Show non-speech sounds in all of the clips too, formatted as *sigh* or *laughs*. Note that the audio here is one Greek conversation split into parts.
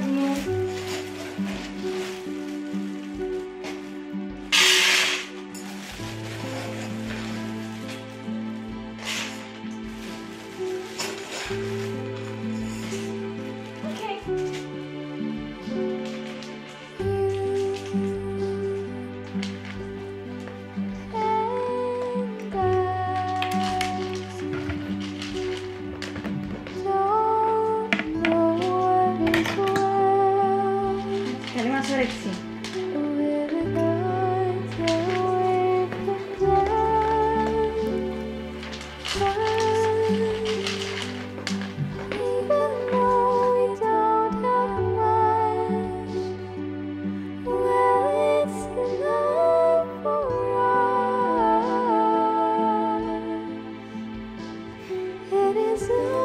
Bye. Jesus.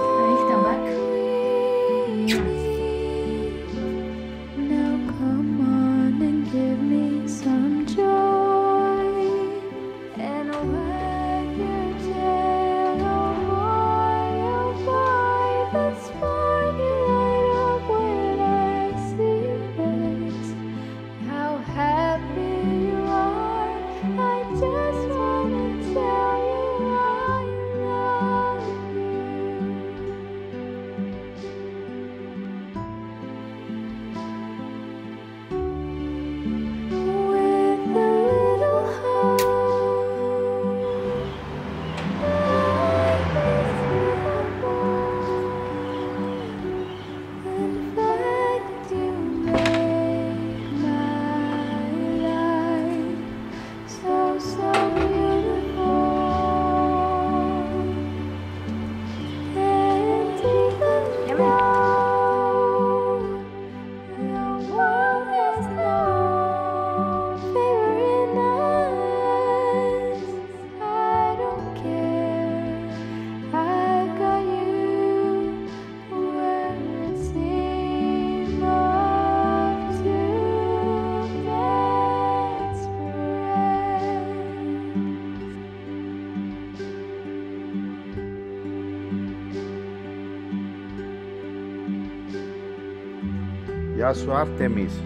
Γεια σου Άρτεμις.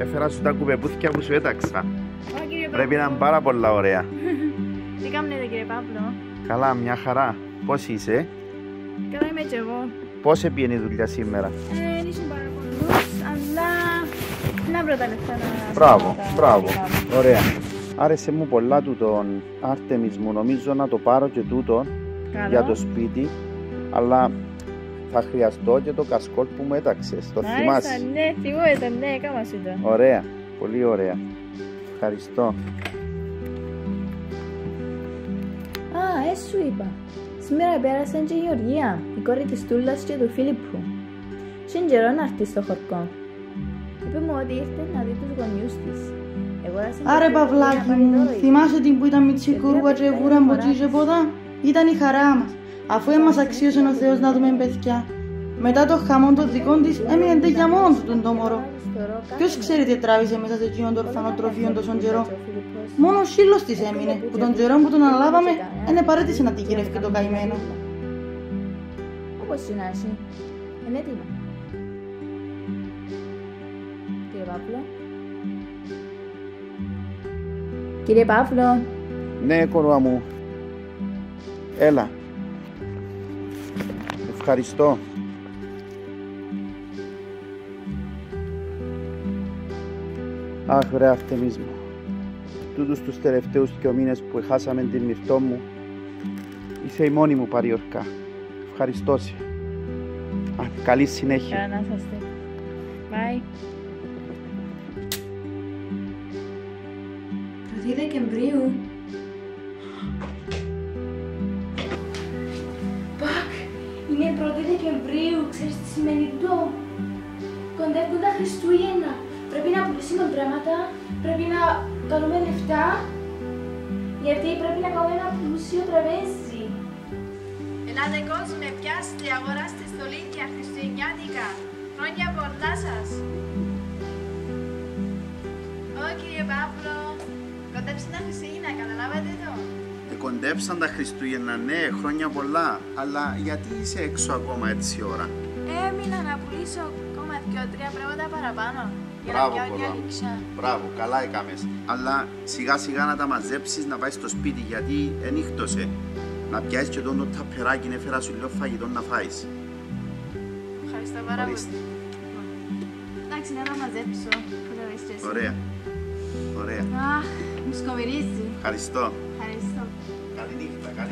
Έφερα σου τα κουπεπούθια που σου έταξα. Ω, κύριε Πρέπει να είναι πάρα πολλά ωραία. *laughs* Τι κάνετε κύριε Παύλο; Καλά, μια χαρά. Πώς είσαι, Καλά είμαι και εγώ. πώς έπιενε η δουλειά σήμερα; Ε, δεν ήσουν πάρα πολλούς, αλλά να βρω τα λεφτά να... Μπράβο, τα- μπράβο. τα- Ωραία. Άρεσε μου πολλά του τον Άρτεμις μου. Νομίζω να το πάρω και τούτο Καλό. για το σπίτι. Αλλά θα χρειαστώ και το κασκόλ που μου έταξες. Το Μάλιστα, θυμάσαι; Ναι, θυμούμαι ναι, κάμα σου το. Ωραία. Πολύ ωραία. Ευχαριστώ. Α, ε, σου είπα. Σήμερα πέρασε και η Γεωργία, η κόρη της Τούλας και του Φίλιππου. Συν καιρό να έρθει στο χορκό. Είπε μου ότι ήρθε να δει τους γονιούς της. Αγόρασε Άρε μια Παυλάκι να πάρει μου, δώρο. θυμάσαι την που ήταν μητσικούρουα και βούρα μποτζίζε ποδά. Ήταν η χαρά μας, αφού έμας αξίωσε ο Θεός να δούμε παιδιά. Μετά το χαμό των δικών της έμεινε τέτοια μόνος του τον το μωρό. Ποιος ξέρει τι τράβησε μέσα σε εκείνον το ορφανοτροφείο τόσον καιρό. Μόνος ο σύλλος της έμεινε, που τον καιρό που τον αναλάβαμε, δεν επαρέτησε να την γυρεύει το καημένο. Όπως και να έχει. Είναι έτοιμα. Κύριε Παύλο. Κύριε Παύλο. Ναι, κορούα μου. Έλα. Ευχαριστώ. Αχ, ρε Αρτεμίς μου. Τούτους τους τελευταίους δυο μήνες που χάσαμε την μυρτό μου, είσαι η μόνη μου παριορκά. Ευχαριστώ σε. Α, καλή συνέχεια. Καλά να είσαστε. Bye. Πρώτη Δεκεμβρίου. 22 Δεκεμβρίου, ξέρεις τι σημαίνει το; Κοντεύουν τα Χριστούγεννα. Πρέπει να πουλήσουμε πράγματα, πρέπει να κάνουμε λεφτά, γιατί πρέπει να κάνουμε ένα πλούσιο τραπέζι. Ελάτε κόσμο, πιάστε, αγοράστε στολίδια, χριστουγεννιάτικα. Χρόνια πορτά σας. Ω κύριε Παύλο, κοντέψτε τα Χριστούγεννα, καταλάβατε το; Κοντέψαν τα Χριστούγεννα, ναι, χρόνια πολλά. Αλλά γιατί είσαι έξω ακόμα έτσι ώρα; Έμεινα να πουλήσω ακόμα δυο-τρία πράγματα παραπάνω. Για να Μπράβο, πιάω πολλά. μια λίξα. Μπράβο, καλά έκαμες. Αλλά σιγά σιγά να τα μαζέψεις να πάει στο σπίτι γιατί ενύχτωσε. Να πιάσεις και τον το ταπεράκι, έφερας σου λίγο φαγητό να φάεις. Ευχαριστώ πάρα πολύ. Ορίστε. Εντάξει, να τα μαζέψω. Που το δεις και εσύ. Ωραία. Ωραία. Αχ, μου σκοβυρίζει. Ευχαριστώ. Ευχαριστώ. Καλή νύχτα,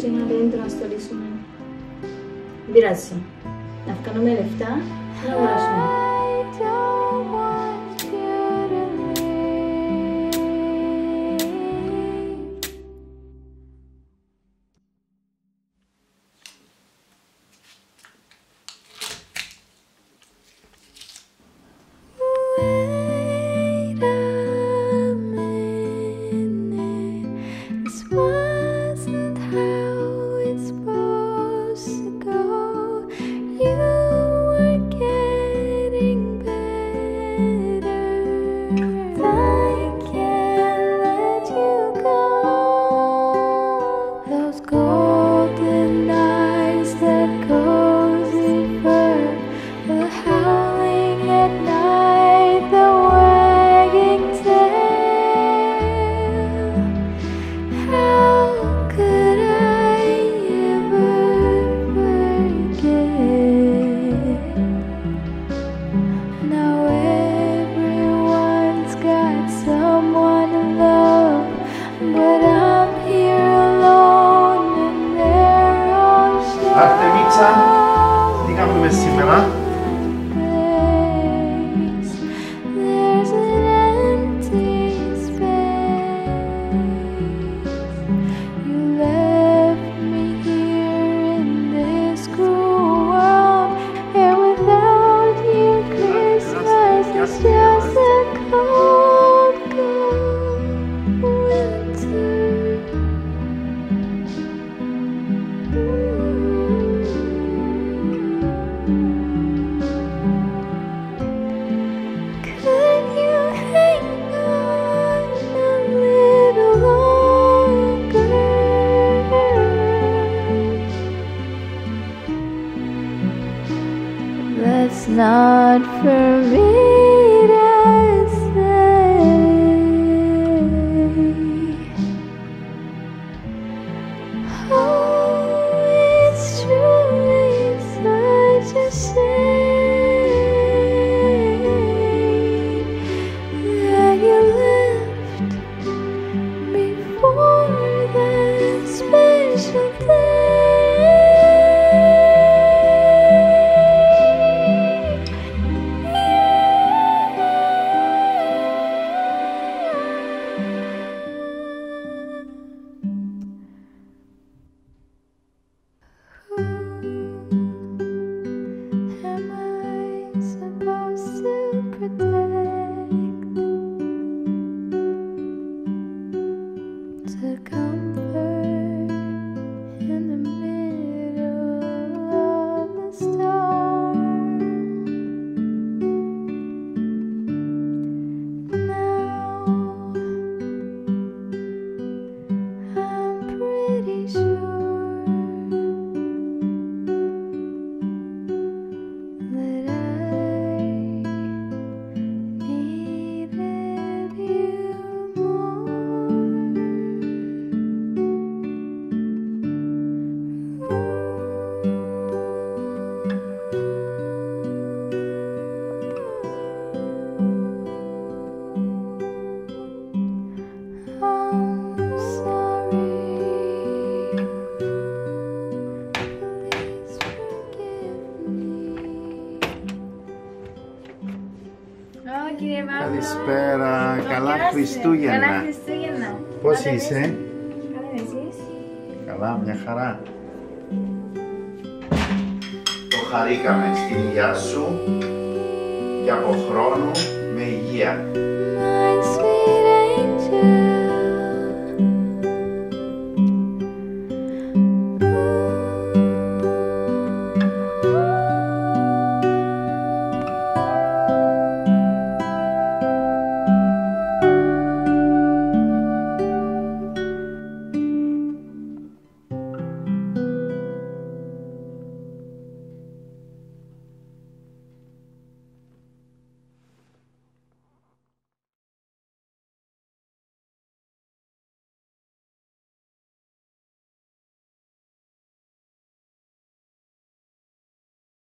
Μακάρι να είχαμε ξανά δέντρο να στολίσουμε. Δεν πειράζει. Να βγάλουμε λεφτά και να αγοράσουμε. Τι κάνουμε σήμερα. Not for me Καλησπέρα, καλά Καλησπέρα. Καλά Χριστούγεννα. Χριστούγεννα. Πώς Άντε, είσαι; Καλά είμαι εσείς; Καλά, μια χαρά. Το χαρήκαμε στην υγεία σου και από χρόνο με υγεία. My sweet angel.